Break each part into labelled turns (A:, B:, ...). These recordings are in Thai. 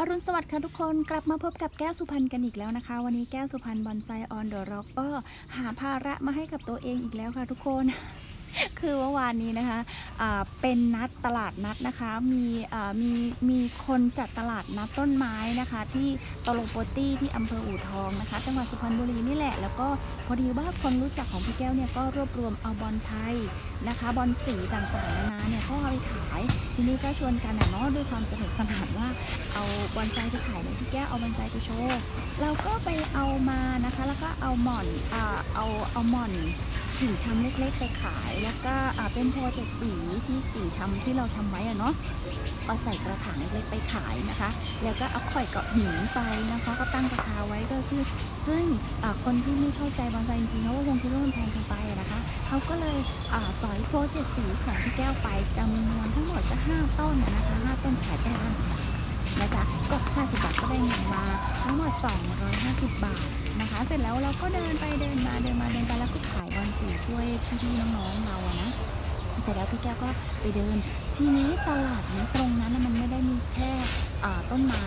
A: อรุณสวัสดิ์ค่ะทุกคนกลับมาพบกับแก้วสุพรรณกันอีกแล้วนะคะ วันนี้แก้วสุพรรณบอนไซ on the rock ก็หาภาระมาให้กับตัวเองอีกแล้วค่ะทุกคน คือเมื่อวานนี้นะคะเป็นนัดตลาดนัดนะคะมีมีมีคนจัดตลาดนัดต้นไม้นะคะ ที่ตโลโปตี้ที่อำเภออู่ทองนะคะจังหวัดสุพรรณบุรีนี่แหละ แล้วก็พอดีว่าคนรู้จักของพี่แก้วเนี่ยก็รวบรวมเอาบอนไทยนะคะบอนสีต่างๆนานาเนี่ยก็เอาไปขายทีนี้ก็ชวนกันเนาะด้วยความสนุกสนานว่าเอาบอนไซไปขายเลยพี่แก้วเอาบอนไซไปโชว์เราก็ไปเอามานะคะ แล้วก็เอาหม่อนอเอาเอาหม่อน กิ่งชำเล็กๆไปขาย แล้วก็เป็นโพเจ็ดสีที่กิ่งชำที่เราทำไว้อะเนาะเอาใส่กระถางเล็กๆไปขายนะคะ แล้วก็เอาข่อยเกาะหินไปนะคะก็ตั้งราคาไว้ก็คือ ซึ่งคนที่ไม่เข้าใจบอนไซจริงๆเขาก็คงคิดว่ามันแพงเกินไปนะคะเขาก็เลยอสอยโพเจ็ดสีของพี่แก้วไปจำนวนทั้งหมดจะ5ต้นนะนะคะ5ต้นขายไป50บาทนะจ๊ะก็50บาทก็ได้เงินมา 250 บาทนะคะ เสร็จแล้วเราก็เดินไปเดินมาเดินมาเดินไปแล้วก็ขายบอลสีช่วยพี่ๆน้องๆเราอะนะเสร็จแล้วพี่แก้วก็ไปเดิน ทีนี้ตลาดนี้ตรงนั้นมันไม่ได้มีแค่ต้นไม้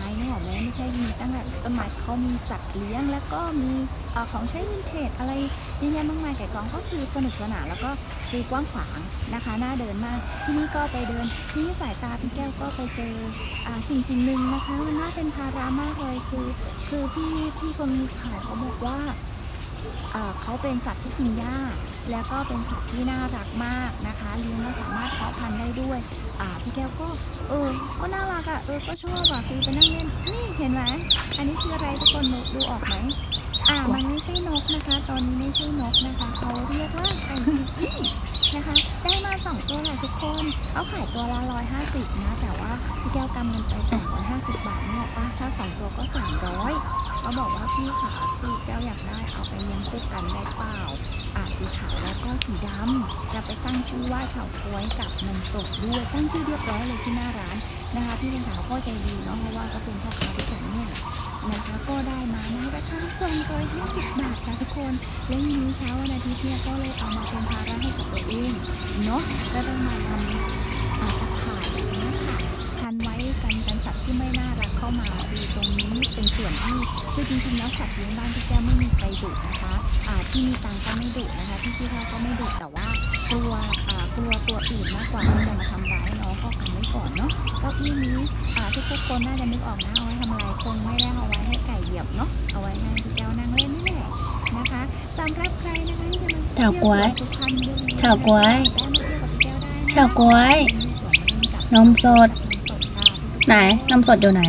A: ช่มีตั้งแต่ต้นไม้เขามีสัตว์เลี้ยง แล้วก็มีอของใช้วินเทจอะไรเยอะแยะมากมายไก่กองก็คือสนุกสนานแล้วก็คือกว้างขวางนะคะน่าเดินมากที่นี่ก็ไปเดินที่นี่สายตาพี่แก้วก็ไปเจออสิ่งสิ่งหนึ่งนะคะมันน่าเป็นภาระมากเลยคือ คือพี่พี่คนขายเขาบอกว่า เขาเป็นสัตว์ที่กินหญ้า แล้วก็เป็นสัตว์ที่น่ารักมากนะคะเลี้ยงแล้วสามารถเพาะพันธุ์ได้ด้วยอ่าพี่แก้วก็เออก็น่ารักอะ่ะเออก็ชอบอะ่ะคือไปนั่งเล่นนี่เห็นไหมอันนี้คืออะไรทุกคนดูดูออกไหมอ่ามันไม่ใช่นกนะคะ ตอนนี้ไม่ใช่นกนะคะเขาเรียกว่าไก่ซิตี้นะคะ ได้มาสองตัวแหละทุกคนเขาขายตัวละร้อยห้าสิบนะแต่ว่าพี่แก้วกำเงินไปสองร้อยห้าสิบบาทเนี่ยป้าถ้าสองตัวก็สามร้อยเขาบอกว่าพี่ขาคือ คู่กันได้เปล่าอ่าสีขาวแล้วก็สีดำจะไปตั้งชื่อว่าเฉาก้วยกับนมสดด้วยตั้งชื่อเรียบร้อยเลยที่หน้าร้านนะคะพี่เป็นขาวก็ใจดีเนาะเพราะว่าก็เป็นพ่อค้าด้วยกันเนี่ยนะคะก็ได้มาในราคา250บาทค่ะทุกคนและทีนี้เช้าวันอาทิตย์เนี่ยก็เลยเอามาเป็นภาระให้กับตัวเองเนาะแล้วต้องมาทำอาตะข่ายแบบนี้ค่ะพันไว้กันกันสัตว์ที่ไม่น่ารักเข้ามาคือตรง เป็นส่วนที่คือจริงๆแล้วสัตว์เลี้ยงบ้านพี่แก้วไม่มีใครดุนะคะอ่าที่มีตังค์ก็ไม่ดุนะคะที่พี่เขาก็ไม่ดุแต่ว่ากลัวอ่ากลัวตัวอื่นมากกว่าที่จะมาทำร้ายน้องก็กันไว้ก่อนเนาะเก้าอี้นี้อ่าทุกทุกๆคนน่าจะนึกออกนะเอาไว้ทำอะไรคงไม่ได้เอาไว้ให้ไก่เหยียบเนาะเอาไว้ให้พี่แก้วนั่งเล่นนี่แหละนะคะสำหรับใครนะคะที่จะมาเที่ยวสวนสุพรรณบุรี
B: เฉาก๊วย
A: ได้มาเที่ยวกับพี่แก้วได้นะ
B: เฉาก๊วย
A: มีสวนเล่นกับ
B: นมสด
A: นมสดค่ะ
B: ไหนนมสดอยู่ไหน